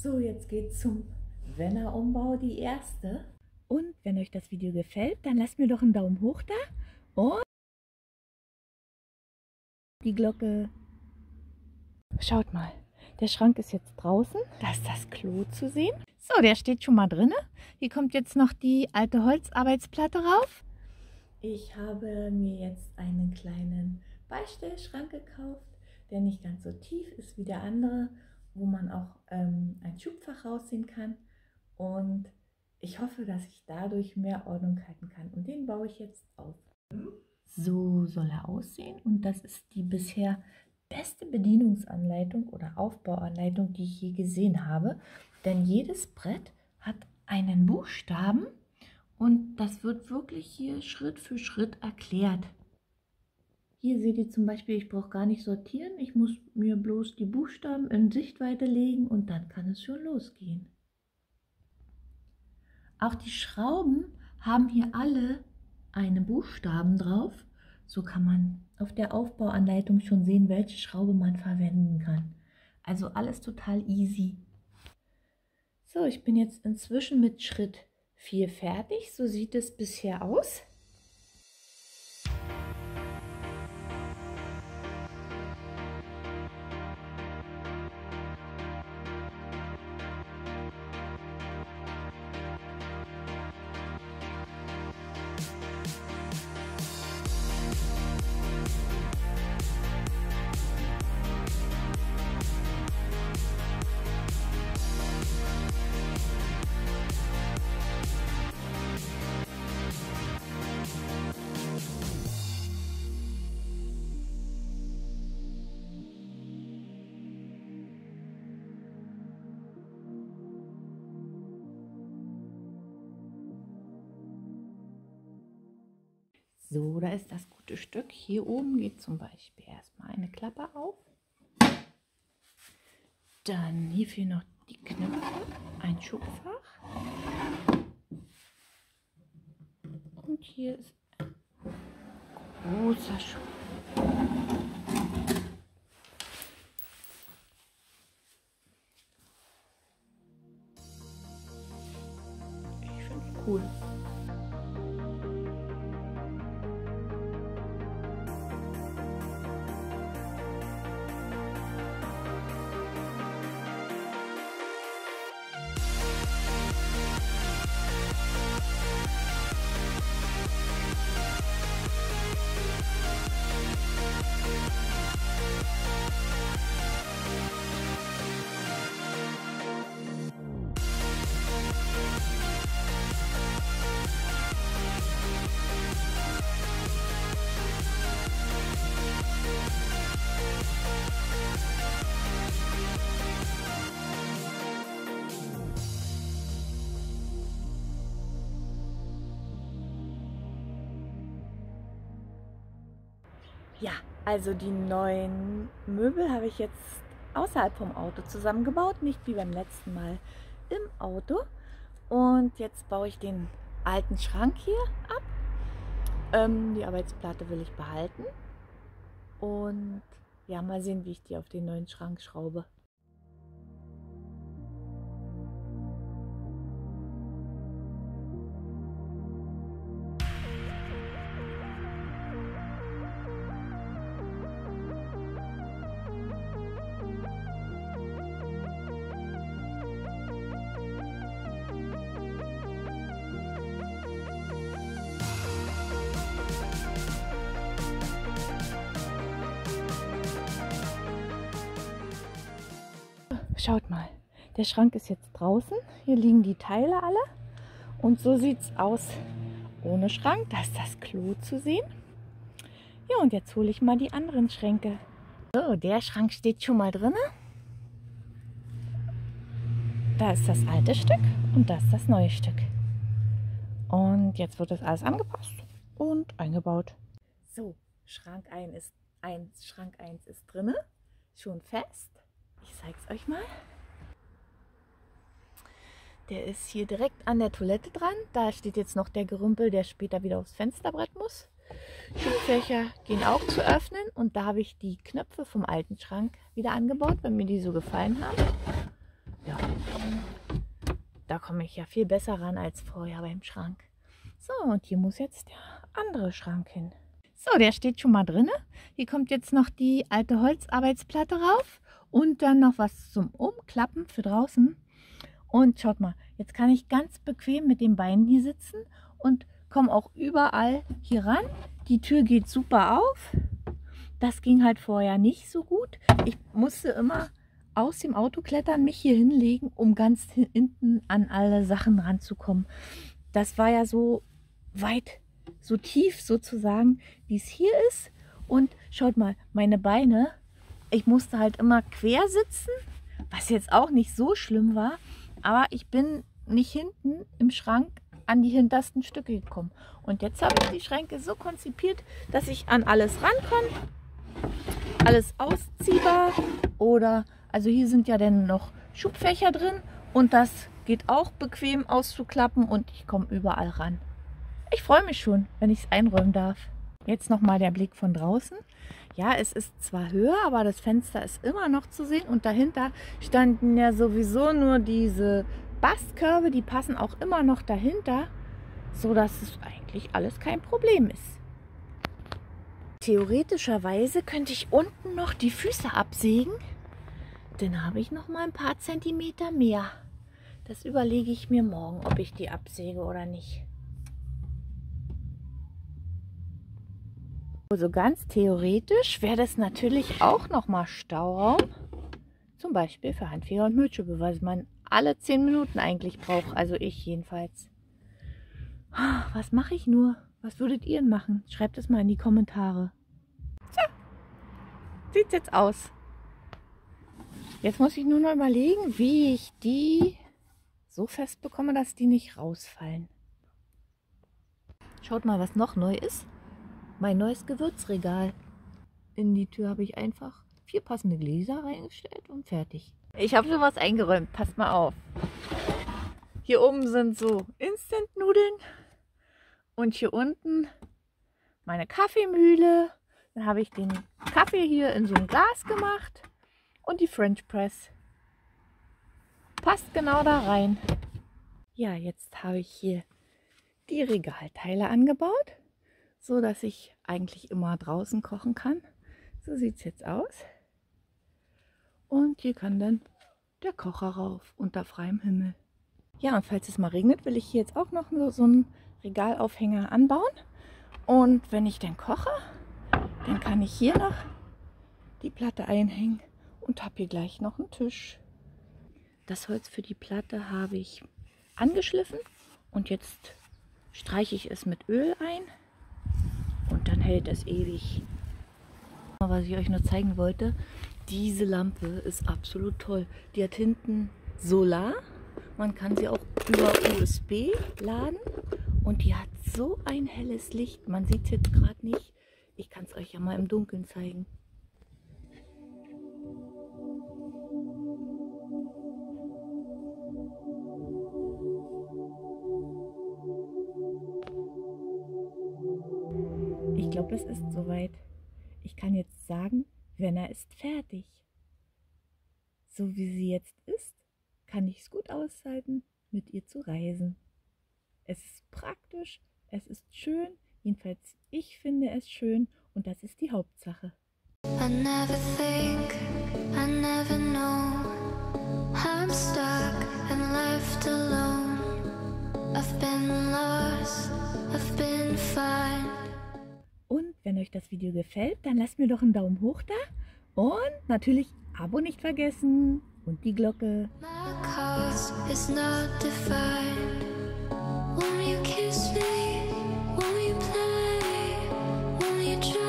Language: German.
So, jetzt geht's zum Wenner-Umbau, die erste. Und wenn euch das Video gefällt, dann lasst mir doch einen Daumen hoch da und die Glocke. Schaut mal, der Schrank ist jetzt draußen. Da ist das Klo zu sehen. So, der steht schon mal drin. Hier kommt jetzt noch die alte Holzarbeitsplatte rauf. Ich habe mir jetzt einen kleinen Beistellschrank gekauft, der nicht ganz so tief ist wie der andere, wo man auch ähm, ein Schubfach rausziehen kann. Und ich hoffe, dass ich dadurch mehr Ordnung halten kann. Und den baue ich jetzt auf. So soll er aussehen. Und das ist die bisher beste Bedienungsanleitung oder Aufbauanleitung, die ich je gesehen habe. Denn jedes Brett hat einen Buchstaben und das wird wirklich hier Schritt für Schritt erklärt. Hier seht ihr zum Beispiel, ich brauche gar nicht sortieren. Ich muss mir bloß die Buchstaben in Sichtweite legen und dann kann es schon losgehen. Auch die Schrauben haben hier alle einen Buchstaben drauf. So kann man auf der Aufbauanleitung schon sehen, welche Schraube man verwenden kann. Also alles total easy. So, ich bin jetzt inzwischen mit Schritt 4 fertig. So sieht es bisher aus. So, da ist das gute Stück. Hier oben geht zum Beispiel erstmal eine Klappe auf. Dann hierfür noch die Knöpfe, ein Schubfach. Und hier ist ein großer Schub. Ich finde es cool. Ja, also die neuen Möbel habe ich jetzt außerhalb vom Auto zusammengebaut, nicht wie beim letzten Mal im Auto. Und jetzt baue ich den alten Schrank hier ab. Ähm, die Arbeitsplatte will ich behalten. Und ja, mal sehen, wie ich die auf den neuen Schrank schraube. Schaut mal, der Schrank ist jetzt draußen. Hier liegen die Teile alle. Und so sieht es aus ohne Schrank. Da ist das Klo zu sehen. Ja, und jetzt hole ich mal die anderen Schränke. So, der Schrank steht schon mal drin. Da ist das alte Stück und das ist das neue Stück. Und jetzt wird das alles angepasst und eingebaut. So, Schrank 1 ist, 1, Schrank 1 ist drin, schon fest. Ich zeige es euch mal. Der ist hier direkt an der Toilette dran. Da steht jetzt noch der Gerümpel, der später wieder aufs Fensterbrett muss. Schubfächer gehen auch zu öffnen und da habe ich die Knöpfe vom alten Schrank wieder angebaut, weil mir die so gefallen haben. Ja, Da komme ich ja viel besser ran als vorher beim Schrank. So, und hier muss jetzt der andere Schrank hin. So, der steht schon mal drin. Hier kommt jetzt noch die alte Holzarbeitsplatte rauf und dann noch was zum Umklappen für draußen. Und schaut mal, jetzt kann ich ganz bequem mit den Beinen hier sitzen und komme auch überall hier ran. Die Tür geht super auf. Das ging halt vorher nicht so gut. Ich musste immer aus dem Auto klettern, mich hier hinlegen, um ganz hinten an alle Sachen ranzukommen. Das war ja so weit, so tief sozusagen, wie es hier ist. Und schaut mal, meine Beine, ich musste halt immer quer sitzen, was jetzt auch nicht so schlimm war. Aber ich bin nicht hinten im Schrank an die hintersten Stücke gekommen. Und jetzt habe ich die Schränke so konzipiert, dass ich an alles rankomme. Alles ausziehbar oder, also hier sind ja dann noch Schubfächer drin und das geht auch bequem auszuklappen und ich komme überall ran. Ich freue mich schon, wenn ich es einräumen darf. Jetzt nochmal der Blick von draußen. Ja, es ist zwar höher, aber das Fenster ist immer noch zu sehen und dahinter standen ja sowieso nur diese Bastkörbe, die passen auch immer noch dahinter, so dass es eigentlich alles kein Problem ist. Theoretischerweise könnte ich unten noch die Füße absägen, dann habe ich noch mal ein paar Zentimeter mehr. Das überlege ich mir morgen, ob ich die absäge oder nicht. Also ganz theoretisch wäre das natürlich auch noch mal Stauraum. Zum Beispiel für Handfeger und Müllschippe, weil man alle zehn Minuten eigentlich braucht. Also ich jedenfalls. Was mache ich nur? Was würdet ihr machen? Schreibt es mal in die Kommentare. So, sieht jetzt aus. Jetzt muss ich nur noch überlegen, wie ich die so fest bekomme, dass die nicht rausfallen. Schaut mal, was noch neu ist mein neues Gewürzregal. In die Tür habe ich einfach vier passende Gläser reingestellt und fertig. Ich habe schon was eingeräumt, passt mal auf. Hier oben sind so Instant-Nudeln und hier unten meine Kaffeemühle. Dann habe ich den Kaffee hier in so ein Glas gemacht und die French Press. Passt genau da rein. Ja, jetzt habe ich hier die Regalteile angebaut so dass ich eigentlich immer draußen kochen kann. So sieht es jetzt aus. Und hier kann dann der Kocher rauf unter freiem Himmel. Ja, und falls es mal regnet, will ich hier jetzt auch noch so einen Regalaufhänger anbauen. Und wenn ich dann koche, dann kann ich hier noch die Platte einhängen und habe hier gleich noch einen Tisch. Das Holz für die Platte habe ich angeschliffen und jetzt streiche ich es mit Öl ein und dann hält es ewig. Was ich euch nur zeigen wollte, diese Lampe ist absolut toll. Die hat hinten Solar, man kann sie auch über USB laden und die hat so ein helles Licht. Man sieht es jetzt gerade nicht. Ich kann es euch ja mal im Dunkeln zeigen. Glaube, es ist soweit. Ich kann jetzt sagen, Wenna ist fertig. So wie sie jetzt ist, kann ich es gut aushalten, mit ihr zu reisen. Es ist praktisch, es ist schön, jedenfalls ich finde es schön und das ist die Hauptsache. I never think, I never know, I'm stuck and left alone. I've been lost, I've been fine. Wenn euch das Video gefällt, dann lasst mir doch einen Daumen hoch da und natürlich Abo nicht vergessen und die Glocke. Won't you try?